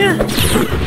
Yeah.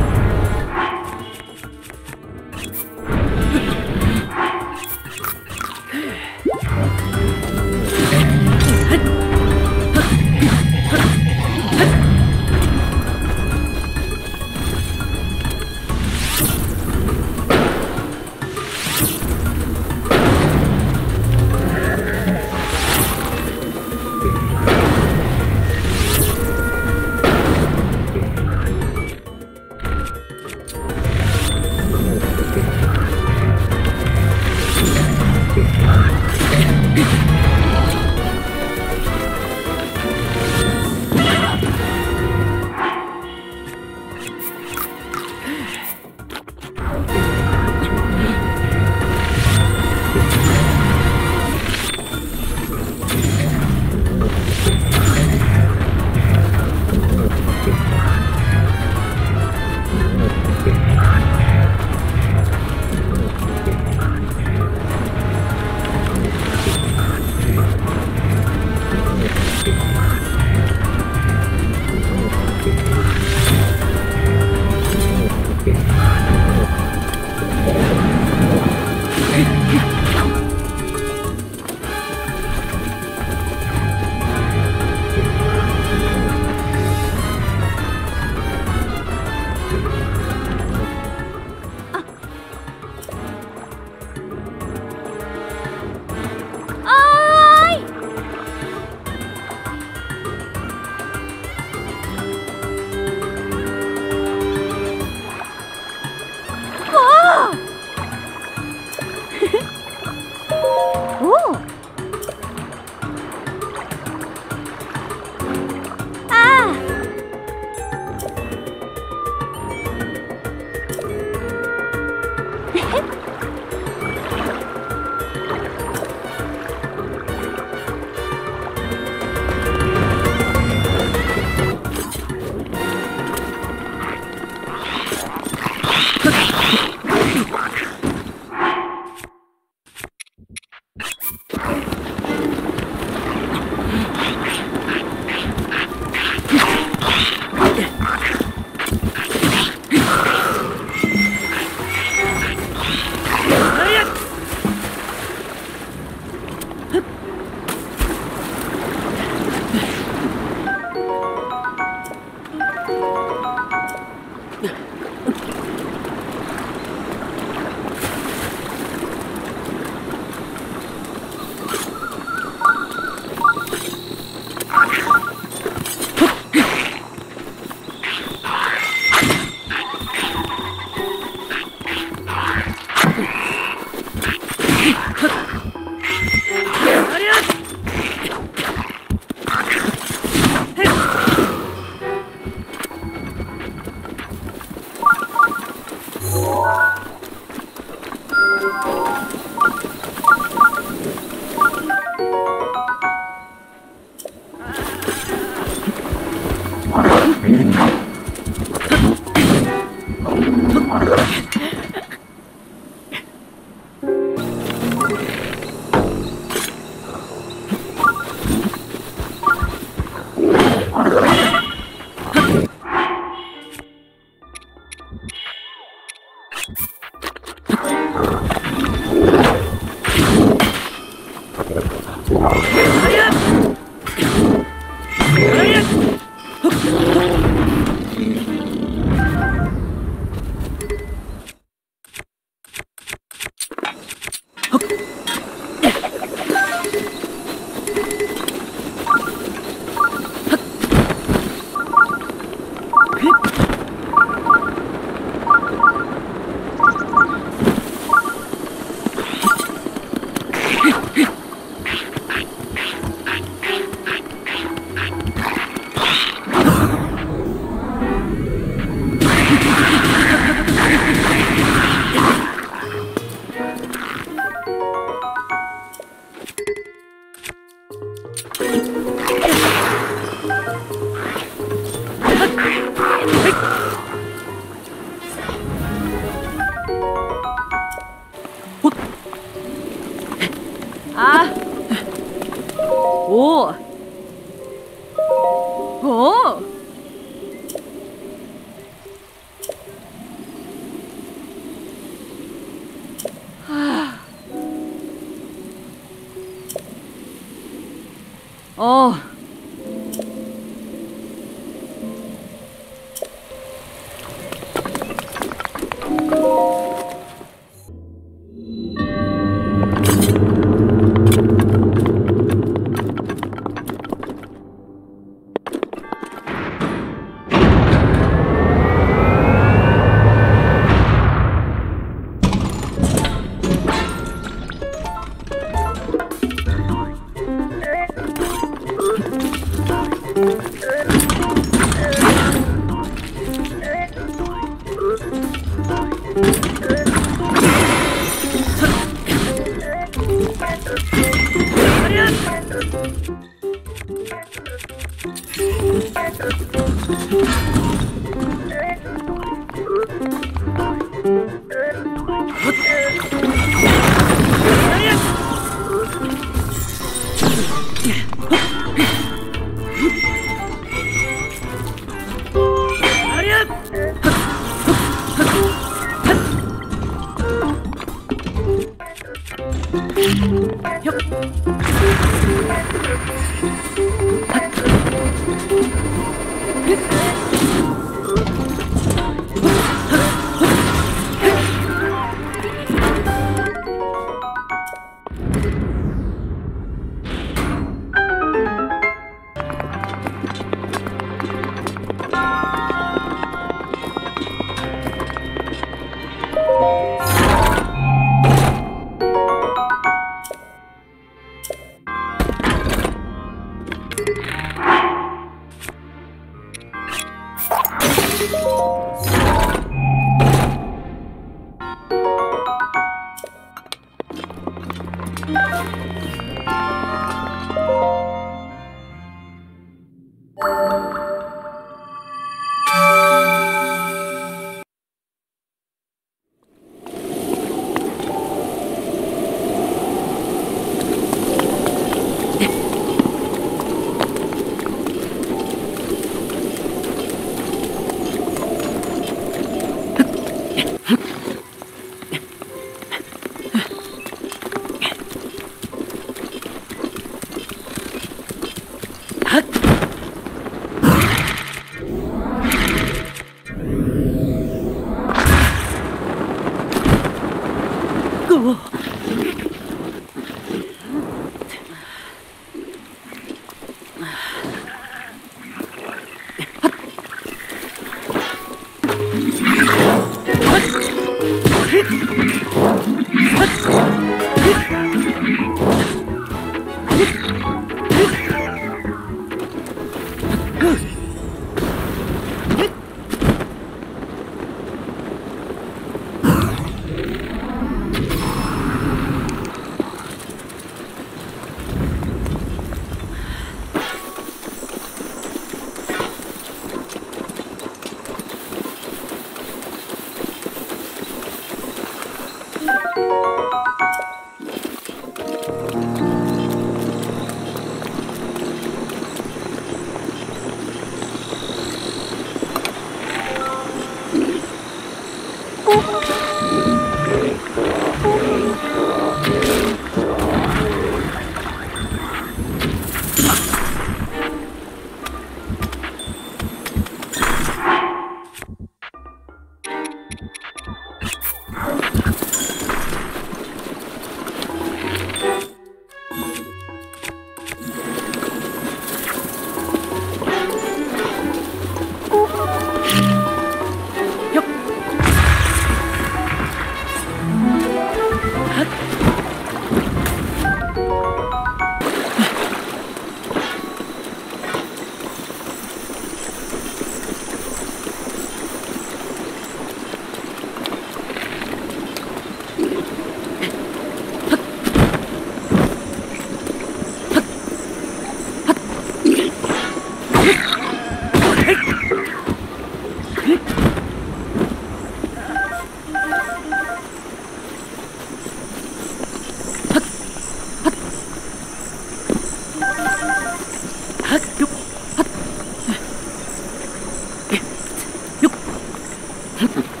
Ha ha ha.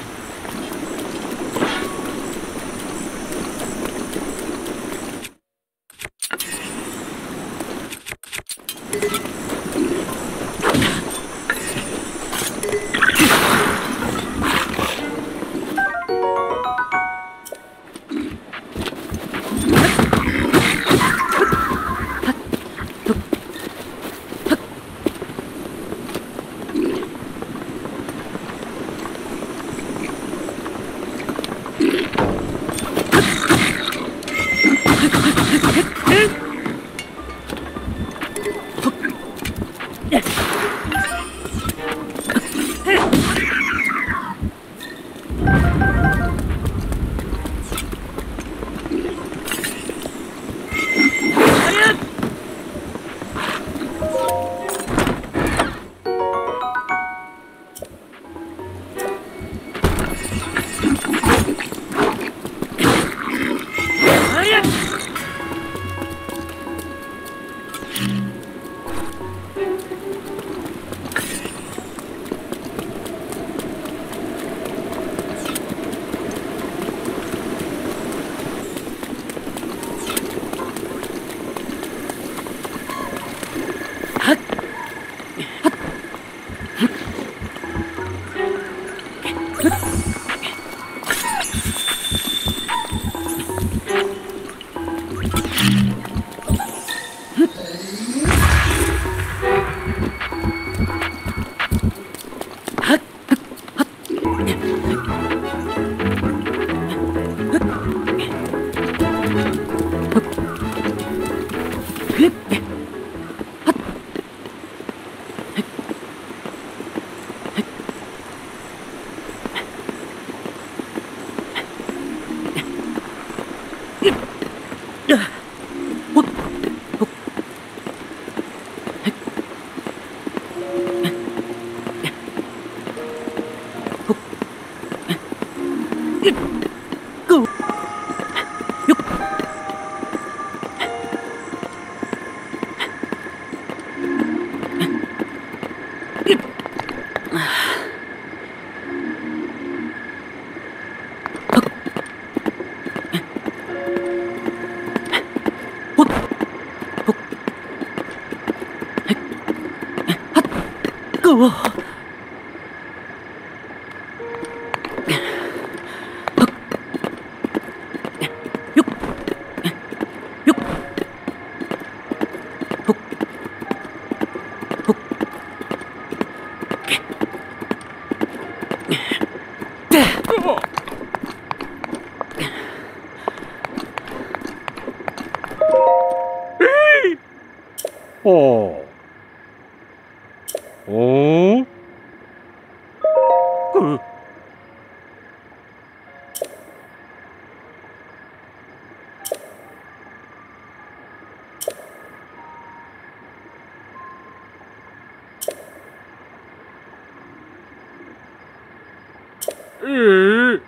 Ugh. 是我嗯、